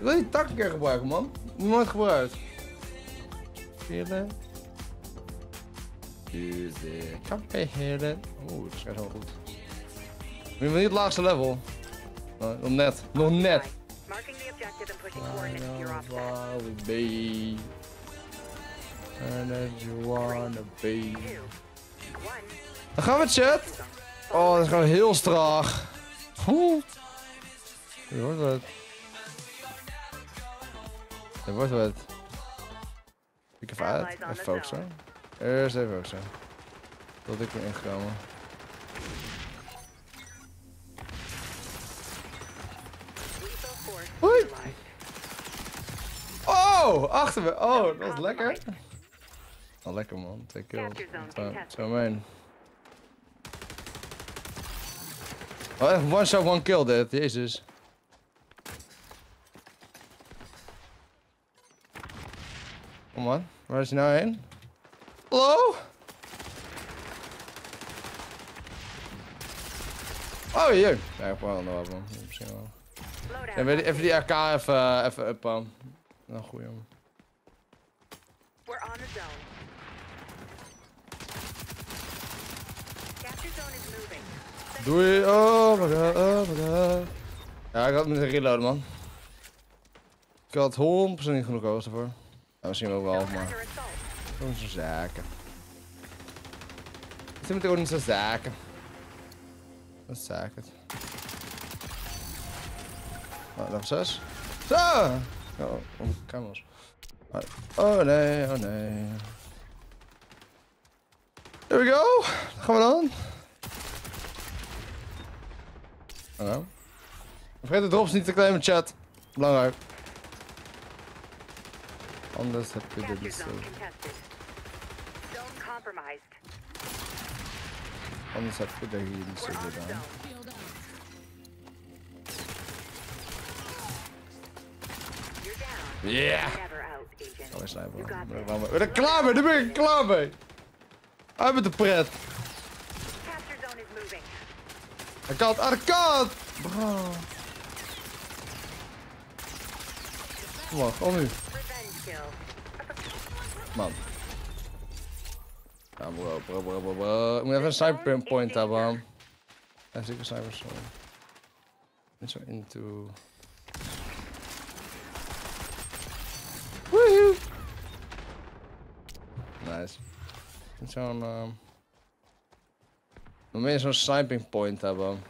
Ik wil die tak een keer gebruiken, man. Nooit gebruikt. Heerlijk. Tuesday. Kan heerlijk. Oeh, dat is echt wel goed. Je wil niet het laagste level. Nee, nog net. Nog net. Marking the objective and pushing coordinates to your offset. wanna be. And that you wanna be. Two. One. Dan gaan we chat. Oh, dat is gewoon heel straag. Oeh. Dit wordt wat. Dit wordt wat. Ik even uit. Even focussen. Eerst even focussen. Tot ik ben ingekomen. Hoi. Oh, achter me. Oh, dat was lekker. Oh, lekker man. Twee kills. Zo, mijn. Oh, one shot, one kill dit. Jezus. Kom man. Waar is hij nou heen? Hallo? Oh, hier. Ja, wel een wapen. Misschien wel. Ja, weet je, even die RK even, even uppen. Nou, on is moving. Doei. Oh my god, oh my god. Ja, ik had met een reload, man. Ik had 100% niet genoeg koos ervoor. Misschien ook wel, Zone maar... zo zaken. Ze moeten zo zaken. Dat is zaken. Oh, level 6. Zo! Oh, oh kamers. Oh, nee, oh nee. Here we go! Wat gaan we dan? Hallo? Vergeet de drops niet te claimen, chat. Belangrijk. Anders heb je dit Capture niet zone zo. contested. Zone compromised. Anders heb je er niet zo We're on goed the aan. zone. You're down. Yeah! Oh, sniper. Ben this. ik klaar mee. Ben ik klaar mee, daar ben ik klaar mee. Uit met de pret. Hij! Bro. Kom maar, kom nu. Man. Ja, bro. Ik moet even een sniper point hebben. man. Ja, zeker sniper, sorry. Niet zo into... Woehoe! Nice. Niet zo'n... ehm nog meer zo'n sniping point hebben.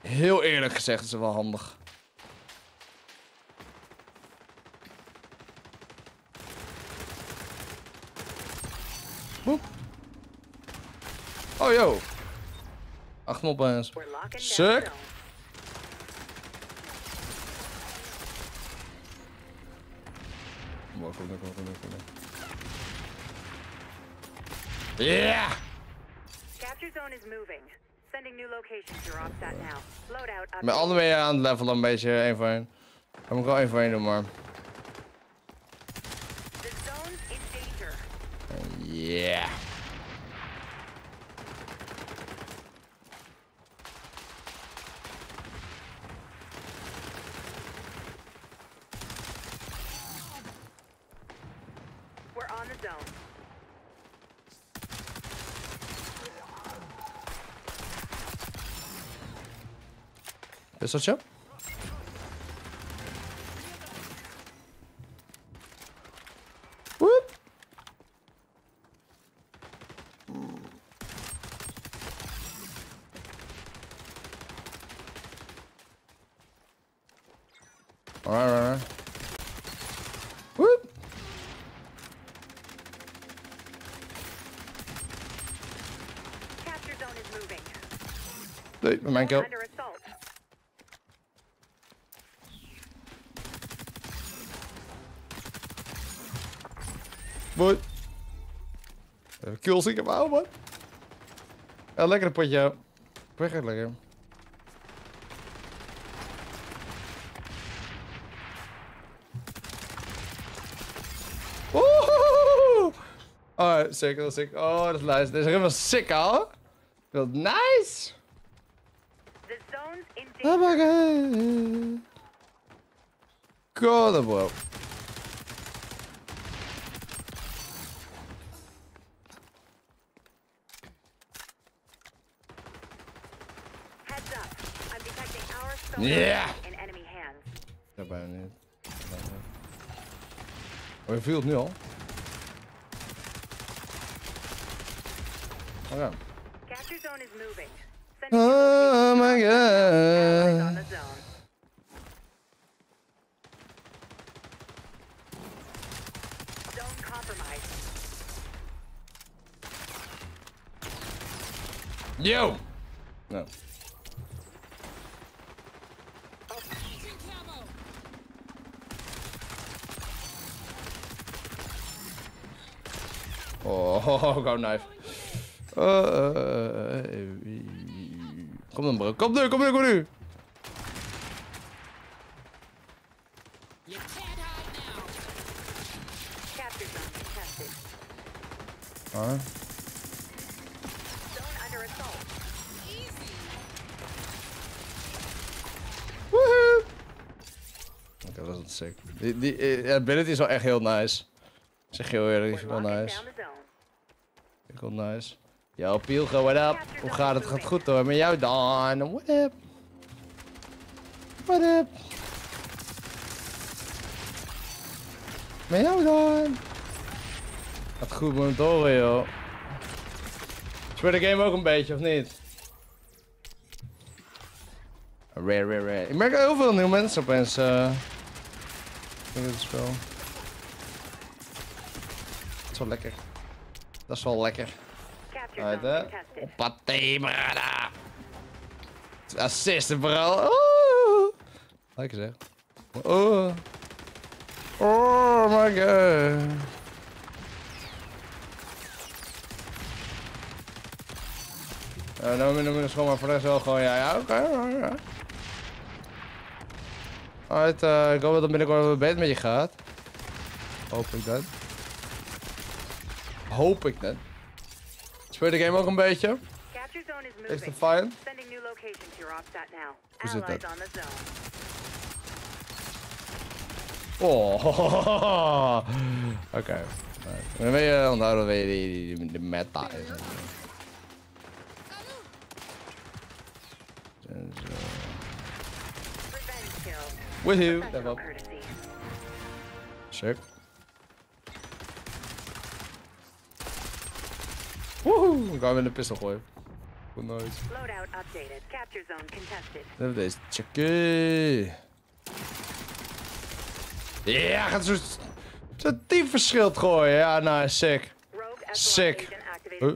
Heel eerlijk gezegd is het wel handig. Yo. Acht me op eens. Zone. Kom op, kom op, kom. Yeah! Capture zone is moving. Sending new locations. You're offset now. Loadout Ik ben alle mee aan het levelen een beetje, één voor één. Dan moet ik wel één voor één doen, maar... Yeah. We're on the zone. Wisseltje? Woep. Alright, alright. Woep. Capture zone is moving. Nee, met mijn We're kill. under Mooi. Even kills ik hem houden, man. Ja, lekker een potje. Weg lekker. Oh, sick, dat is sick. Oh, dat is nice. Dit is helemaal sick, hoor. Dat is nice. Oh my god. god, bro. Heads up. I'm detecting our sonar Yeah. in enemy hands. Ja, bijna eh, niet. Eh. Oh, je viel het nu al? Oh ja. Capture zone is moving. Sending oh, oh my to our allies on god. zone. Zone compromised. Yo! Nou. Oh, go knife. Uh, kom dan bro, kom nu, kom nu, kom nu. Ah. Woehoe! Oké, dat is sick. Die, die eh, ability is wel echt heel nice. Ik zeg je heel eerlijk, die is wel nice. Wel nice. Yo, Pielgo, what up? Hoe gaat het? Gaat goed hoor. Met jou dan? What up? What up? Met jou dan? Gaat goed monitoren, joh. Speel de game ook een beetje, of niet? Rare, rare, rare. Ik merk heel veel nieuwe mensen opeens. eh in dit spel. Dat is wel lekker. Dat is wel lekker. Uit hè? Oppathee, brada. Assist, bro. Oeh. Lekker zeg. Oh. Oh my god. Uh, nou, dan moet ik gewoon maar voor de rest wel gewoon, ja, ja, oké. ja. Alright, eh, ik hoop dat binnenkort wel beter met je gaat. Hoop ik dat. Hoop ik dat. Speel de game ook een beetje? Your OPSAT now. Hoe zit dat? Oh, oké. Right. Dan weet je onthouden dat de meta is. Woohoo! Courtesy. Sick. Woehoe! Ik ga hem in de pistol gooien. Goed nice. Loadout updated. Capture zone contested. Dan hebben we deze checken. Ja, gaat zo, zo diep verschilt gooien. Ja, nice, sick. Sick. Huh?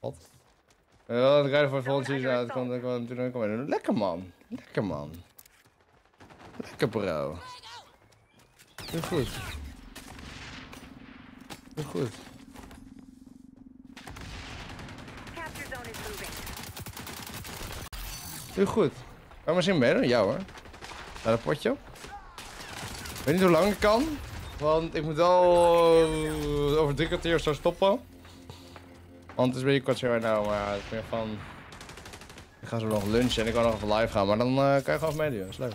Wat? Ja, dan rijden voor de volgende season uit. Understand. dan natuurlijk kom maar. Lekker man. Lekker man. Lekker bro. Heel goed. Heel goed. Heel goed. Kan maar zien meedoen? Ja hoor. Naar dat potje. Ik weet niet hoe lang ik kan. Want ik moet wel eh, over drie kwartier of zo stoppen. Want het is een beetje kort now. Maar het is meer van... Ik ga zo nog lunchen en ik kan nog even live gaan. Maar dan eh, kan je gewoon meedoen. Is leuk.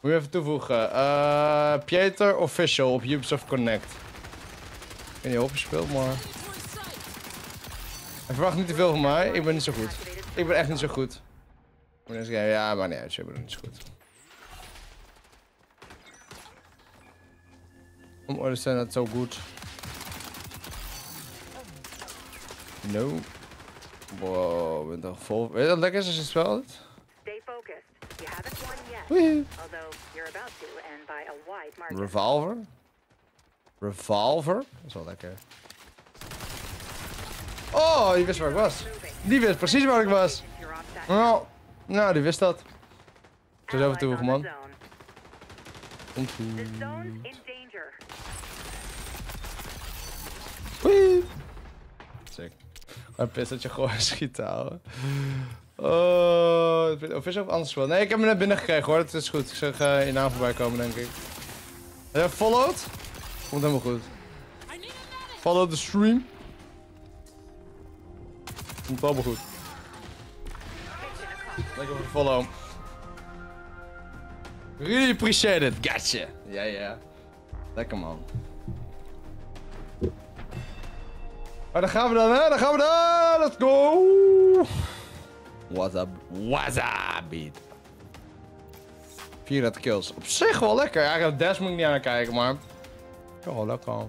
Moet je even toevoegen. eh Pieter Official op Ubisoft Connect. Ik weet niet of je speelt, maar... En verwacht niet te veel van mij. Ik ben niet zo goed. Ik ben echt niet zo goed. Ja, maar uit. Ik ben niet zo goed. Om oorlog zijn dat zo goed. No. Wow, ik ben toch vol. Weet je wat lekker is als je speelt? Revolver. Revolver. Dat is wel lekker. Oh, die wist waar ik was. Die wist precies waar ik was. Nou, nou die wist dat. Zo zelf on the man. Komt in. Wee. Sick. Een pistoltje gewoon schieten houden. Oh, of is ook anders spel? Nee, ik heb hem net binnen gekregen hoor. Het is goed. Ik zeg uh, je naam voorbij komen, denk ik. Ja, followed? Komt helemaal goed. Follow the stream. Komt allemaal goed. Lekker follow. Really appreciate it. Gotcha. Ja, ja. Lekker man. Maar daar gaan we dan, hè? Daar gaan we dan. Let's go. What's up? What's up, beat? 34 kills. Op zich wel lekker. Ja, Des moet ik niet aan kijken, maar... Wel lekker.